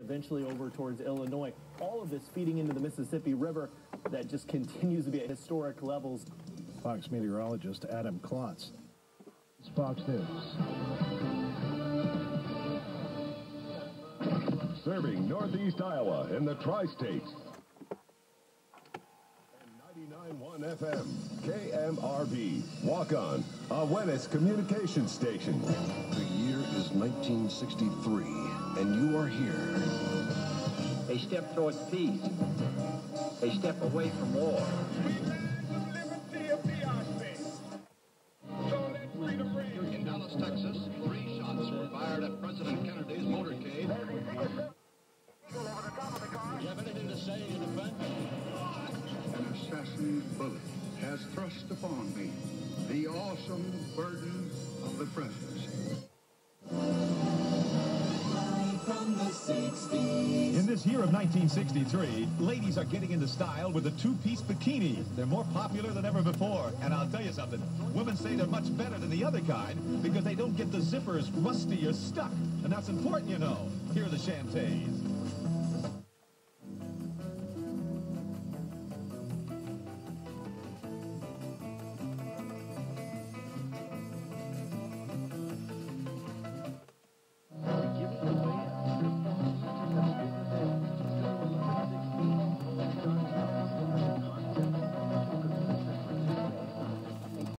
eventually over towards Illinois. All of this feeding into the Mississippi River that just continues to be at historic levels. Fox meteorologist Adam Klotz. It's Fox News. Serving Northeast Iowa in the tri-states. FM, KMRV, Waukon, a Wennes communication station. The year is 1963, and you are here. A step towards peace. A step away from war. In Dallas, Texas, three shots were fired at President Kennedy's motorcade. You have anything to say in defense? Has thrust upon me the awesome burden of the presidency. In this year of 1963, ladies are getting into style with the two-piece bikini. They're more popular than ever before. And I'll tell you something, women say they're much better than the other kind because they don't get the zippers rusty or stuck. And that's important, you know. Here are the Chantays.